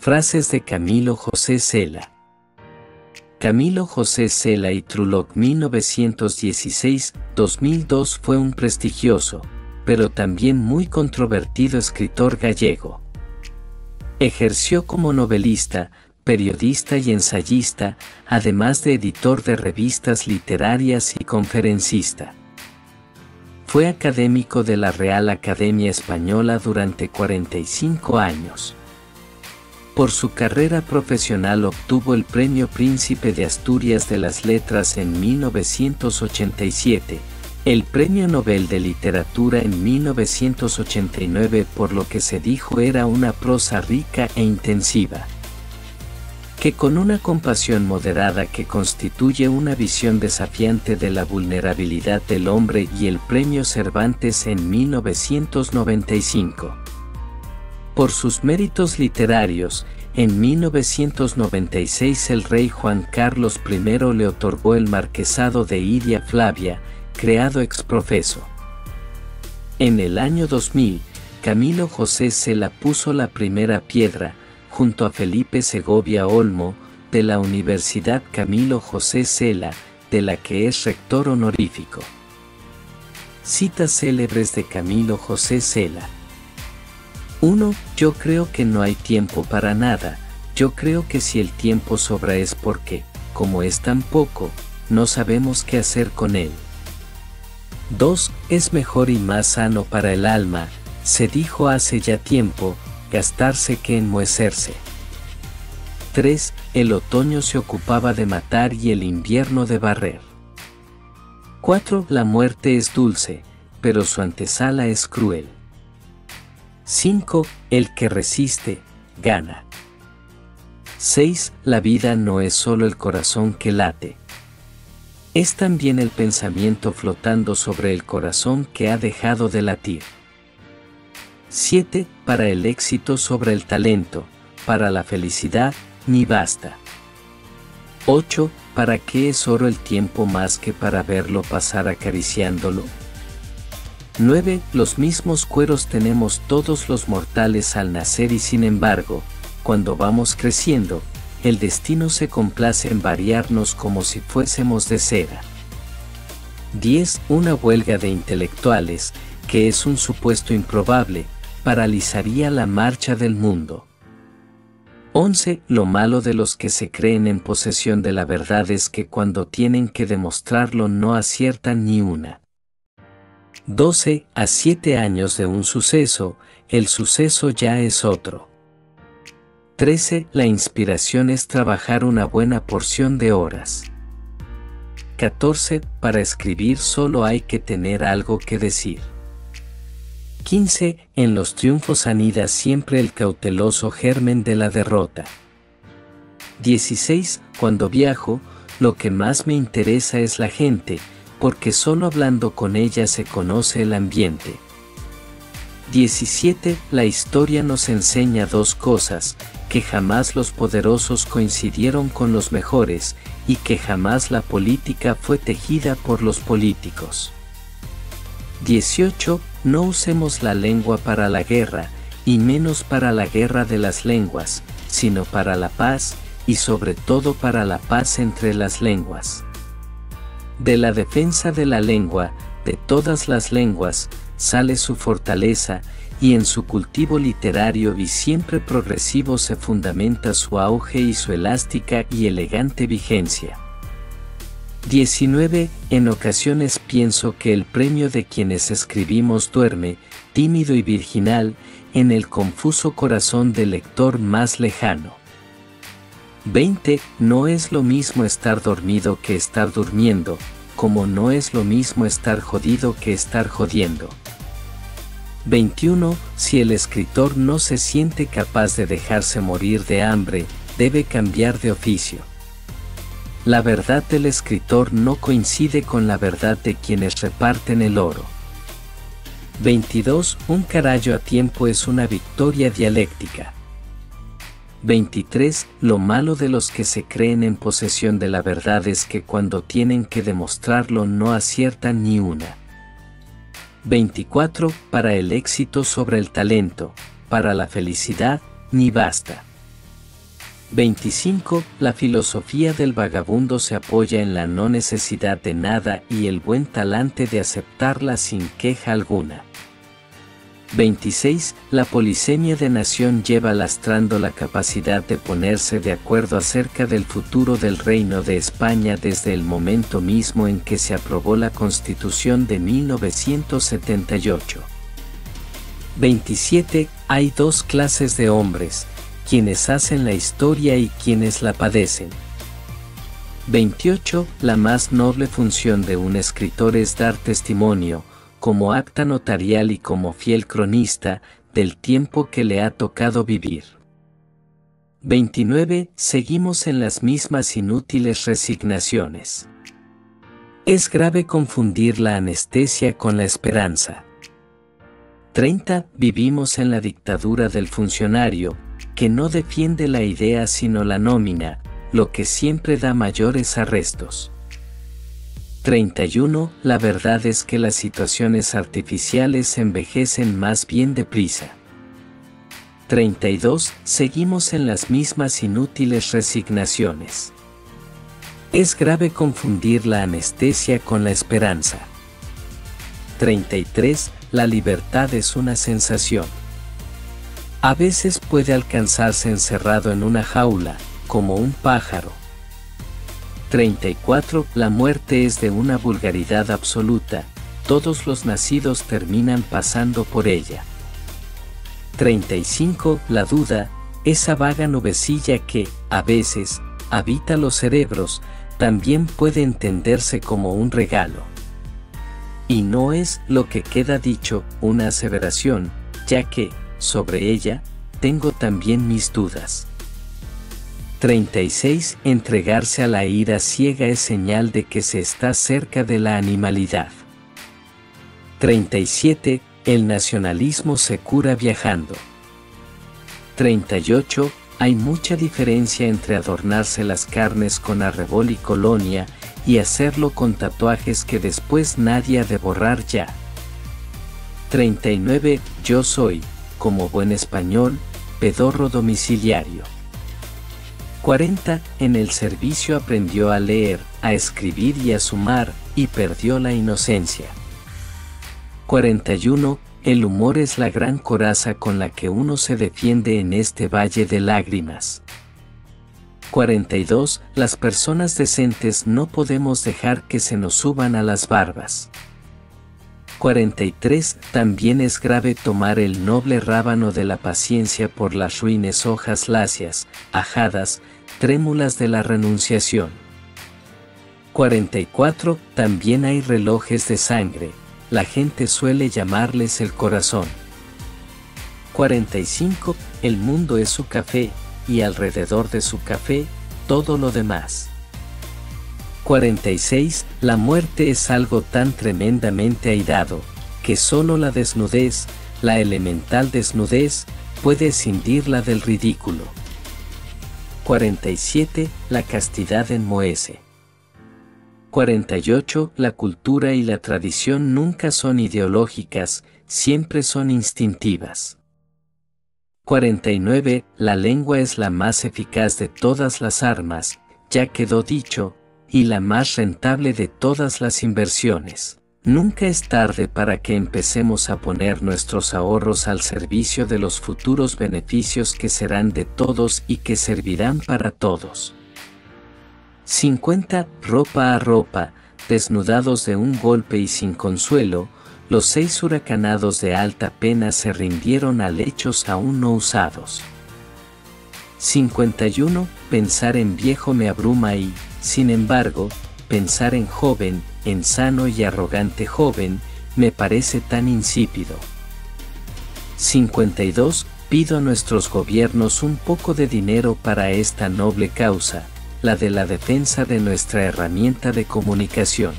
Frases de Camilo José Cela. Camilo José Cela y Truloc 1916-2002 fue un prestigioso, pero también muy controvertido escritor gallego. Ejerció como novelista, periodista y ensayista, además de editor de revistas literarias y conferencista. Fue académico de la Real Academia Española durante 45 años. Por su carrera profesional obtuvo el Premio Príncipe de Asturias de las Letras en 1987, el Premio Nobel de Literatura en 1989 por lo que se dijo era una prosa rica e intensiva. Que con una compasión moderada que constituye una visión desafiante de la vulnerabilidad del hombre y el Premio Cervantes en 1995. Por sus méritos literarios, en 1996 el rey Juan Carlos I le otorgó el marquesado de Iria Flavia, creado ex profeso. En el año 2000, Camilo José se la puso la primera piedra, junto a Felipe Segovia Olmo, de la Universidad Camilo José Cela, de la que es rector honorífico. Citas célebres de Camilo José Cela. 1. Yo creo que no hay tiempo para nada, yo creo que si el tiempo sobra es porque, como es tan poco, no sabemos qué hacer con él. 2. Es mejor y más sano para el alma, se dijo hace ya tiempo, gastarse que enmuecerse. 3. El otoño se ocupaba de matar y el invierno de barrer. 4. La muerte es dulce, pero su antesala es cruel. 5. El que resiste, gana. 6. La vida no es solo el corazón que late, es también el pensamiento flotando sobre el corazón que ha dejado de latir. 7. Para el éxito sobre el talento, para la felicidad, ni basta. 8. ¿Para qué es oro el tiempo más que para verlo pasar acariciándolo? 9. Los mismos cueros tenemos todos los mortales al nacer y sin embargo, cuando vamos creciendo, el destino se complace en variarnos como si fuésemos de cera. 10. Una huelga de intelectuales, que es un supuesto improbable, paralizaría la marcha del mundo. 11. Lo malo de los que se creen en posesión de la verdad es que cuando tienen que demostrarlo no aciertan ni una. 12. A siete años de un suceso, el suceso ya es otro. 13. La inspiración es trabajar una buena porción de horas. 14. Para escribir solo hay que tener algo que decir. 15. En los triunfos anida siempre el cauteloso germen de la derrota. 16. Cuando viajo, lo que más me interesa es la gente, porque solo hablando con ella se conoce el ambiente. 17. La historia nos enseña dos cosas, que jamás los poderosos coincidieron con los mejores, y que jamás la política fue tejida por los políticos. 18. No usemos la lengua para la guerra, y menos para la guerra de las lenguas, sino para la paz, y sobre todo para la paz entre las lenguas. De la defensa de la lengua, de todas las lenguas, sale su fortaleza, y en su cultivo literario y siempre progresivo se fundamenta su auge y su elástica y elegante vigencia. 19. En ocasiones pienso que el premio de quienes escribimos duerme, tímido y virginal, en el confuso corazón del lector más lejano. 20. No es lo mismo estar dormido que estar durmiendo, como no es lo mismo estar jodido que estar jodiendo. 21. Si el escritor no se siente capaz de dejarse morir de hambre, debe cambiar de oficio. La verdad del escritor no coincide con la verdad de quienes reparten el oro. 22. Un carallo a tiempo es una victoria dialéctica. 23. Lo malo de los que se creen en posesión de la verdad es que cuando tienen que demostrarlo no aciertan ni una. 24. Para el éxito sobre el talento, para la felicidad, ni basta. 25. La filosofía del vagabundo se apoya en la no necesidad de nada y el buen talante de aceptarla sin queja alguna. 26. La polisemia de nación lleva lastrando la capacidad de ponerse de acuerdo acerca del futuro del reino de España desde el momento mismo en que se aprobó la Constitución de 1978. 27. Hay dos clases de hombres, quienes hacen la historia y quienes la padecen. 28. La más noble función de un escritor es dar testimonio, como acta notarial y como fiel cronista, del tiempo que le ha tocado vivir. 29. Seguimos en las mismas inútiles resignaciones. Es grave confundir la anestesia con la esperanza. 30. Vivimos en la dictadura del funcionario, que no defiende la idea sino la nómina, lo que siempre da mayores arrestos. 31. La verdad es que las situaciones artificiales envejecen más bien deprisa. 32. Seguimos en las mismas inútiles resignaciones. Es grave confundir la anestesia con la esperanza. 33. La libertad es una sensación. A veces puede alcanzarse encerrado en una jaula, como un pájaro. 34. La muerte es de una vulgaridad absoluta, todos los nacidos terminan pasando por ella. 35. La duda, esa vaga nubecilla que, a veces, habita los cerebros, también puede entenderse como un regalo. Y no es lo que queda dicho, una aseveración, ya que, sobre ella, tengo también mis dudas. 36. Entregarse a la ira ciega es señal de que se está cerca de la animalidad. 37. El nacionalismo se cura viajando. 38. Hay mucha diferencia entre adornarse las carnes con arrebol y colonia y hacerlo con tatuajes que después nadie ha de borrar ya. 39. Yo soy, como buen español, pedorro domiciliario. 40. En el servicio aprendió a leer, a escribir y a sumar, y perdió la inocencia. 41. El humor es la gran coraza con la que uno se defiende en este valle de lágrimas. 42. Las personas decentes no podemos dejar que se nos suban a las barbas. 43. También es grave tomar el noble rábano de la paciencia por las ruines hojas lacias, ajadas, trémulas de la renunciación. 44. También hay relojes de sangre, la gente suele llamarles el corazón. 45. El mundo es su café, y alrededor de su café, todo lo demás. 46. La muerte es algo tan tremendamente airado, que solo la desnudez, la elemental desnudez, puede escindirla del ridículo. 47. La castidad enmohece. 48. La cultura y la tradición nunca son ideológicas, siempre son instintivas. 49. La lengua es la más eficaz de todas las armas, ya quedó dicho, y la más rentable de todas las inversiones. Nunca es tarde para que empecemos a poner nuestros ahorros al servicio de los futuros beneficios que serán de todos y que servirán para todos. 50. Ropa a ropa, desnudados de un golpe y sin consuelo, los seis huracanados de alta pena se rindieron a lechos aún no usados. 51. Pensar en viejo me abruma y, sin embargo, pensar en joven, en sano y arrogante joven, me parece tan insípido. 52. Pido a nuestros gobiernos un poco de dinero para esta noble causa, la de la defensa de nuestra herramienta de comunicación.